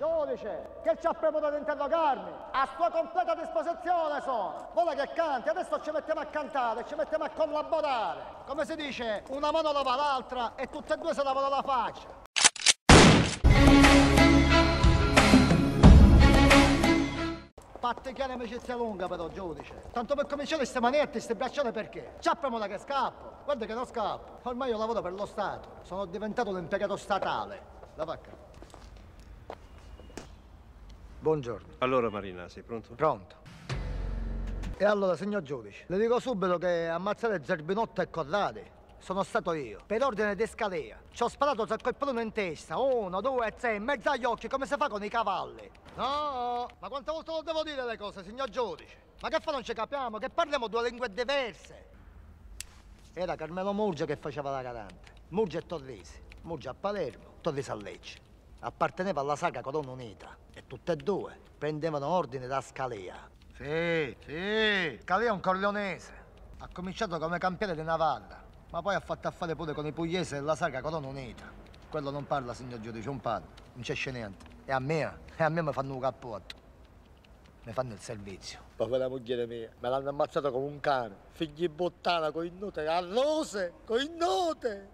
giudice, che ci ha premuto di interrogarmi. A sua completa disposizione sono. Vuole che canti, adesso ci mettiamo a cantare, ci mettiamo a collaborare. Come si dice, una mano lava l'altra e tutte e due si lavano la faccia. Fatti chiara amicizia lunga però, giudice. Tanto per cominciare queste manette, queste bracciate perché? C'ha premura che scappo. Guarda che non scappo. Ormai io lavoro per lo Stato. Sono diventato l'impiegato statale. La vacca. Buongiorno. Allora Marina, sei pronto? Pronto. E allora, signor giudice, le dico subito che ammazzare Zerbinotto e Corradi sono stato io, per ordine di Scalea. Ci ho sparato tre colpellone in testa, uno, due, tre, in mezzo agli occhi, come si fa con i cavalli. No, ma quante volte lo devo dire le cose, signor giudice? Ma che fa non ci capiamo? Che parliamo due lingue diverse. Era Carmelo Murgia che faceva la garante. Murgia e Torrisi. Murgia a Palermo, Torrisi a Lecce. Apparteneva alla saga Corona Unita e tutte e due prendevano ordine da Scalea. Sì, sì, Scalea è un corleonese. Ha cominciato come campione di Navarra, ma poi ha fatto affare pure con i pugliesi della saga Corona Unita. Quello non parla, signor giudice, non parla, non c'è niente. E a me, e a me mi fanno un cappotto. Mi fanno il servizio. Povera moglie mia, me l'hanno ammazzato come un cane. Figli bottana con il note, a rose, con il note.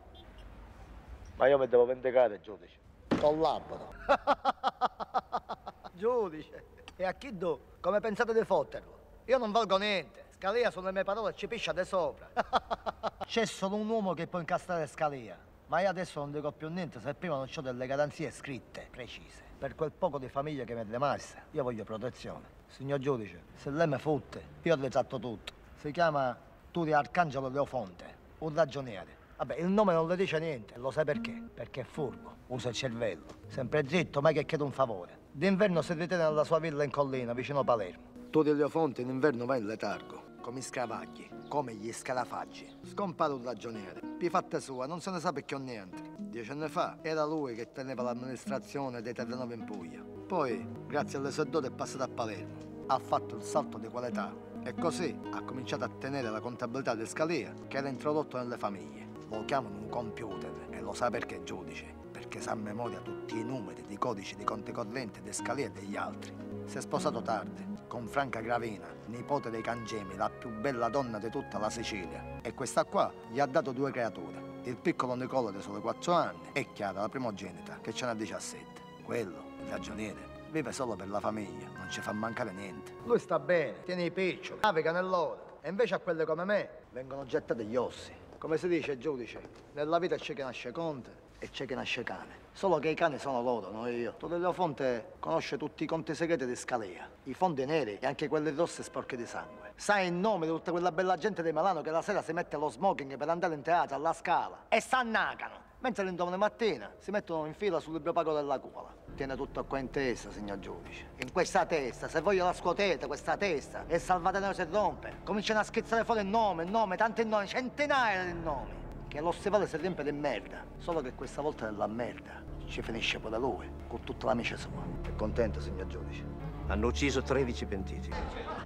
Ma io mi devo vendicare, giudice. Collaboro. giudice. E a chi do? Come pensate di fotterlo? Io non valgo niente. Scalia sono le mie parole e ci piscia di sopra. C'è solo un uomo che può incastrare Scalia. Ma io adesso non dico più niente se prima non ho delle garanzie scritte, precise. Per quel poco di famiglia che mi è rimasta, io voglio protezione. Signor giudice, se lei mi fotte, io ritratto tutto. Si chiama Turi Arcangelo Leofonte, un ragioniere. Vabbè, il nome non le dice niente, lo sai perché? Perché è furbo, usa il cervello. Sempre zitto, mai che chiede un favore. D'inverno si ritiene alla sua villa in collina, vicino Palermo. Turi Leofonte in inverno va in letargo, come i scravagli, come gli scarafaggi. Scompare un ragioniere. Di fatta sua, non se ne sa perché o niente. Dieci anni fa era lui che teneva l'amministrazione dei terrenovi in Puglia. Poi, grazie alle sue doti, è passato a Palermo. Ha fatto il salto di qualità e così ha cominciato a tenere la contabilità di Scalia che era introdotto nelle famiglie. Lo chiamano un computer e lo sa perché giudice. Perché sa a memoria tutti i numeri di codici di conti correnti di Scalia e degli altri. Si è sposato tardi, con Franca Gravina, nipote dei Cangemi, la più bella donna di tutta la Sicilia. E questa qua gli ha dato due creature. Il piccolo Nicola di solo 4 anni e Chiara, la primogenita, che ce n'ha 17. Quello, il ragioniere, vive solo per la famiglia, non ci fa mancare niente. Lui sta bene, tiene i piccioli, naviga nell'ora. E invece a quelle come me vengono gettate gli ossi. Come si dice, giudice, nella vita c'è chi nasce conte e c'è chi nasce cane. Solo che i cani sono loro, non io. Todello Fonte conosce tutti i conti segreti di Scalea, i fondi neri e anche quelli rossi sporchi di sangue. Sa il nome di tutta quella bella gente di Milano che la sera si mette lo smoking per andare in teatro alla scala e s'annacano. Mentre l'indomani mattina si mettono in fila sul libro pago della cupola. Tiene tutto qua in testa, signor giudice. In questa testa, se voi la scuotete, questa testa, e Salvatore si rompe, cominciano a schizzare fuori il nome, il nome, tanti nomi, centinaia di nomi. Che lo stivale si riempie di merda. Solo che questa volta della merda ci finisce pure lui, con tutta l'amica sua. È contento, signor giudice? Hanno ucciso 13 pentiti.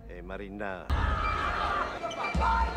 E Marina... Vai,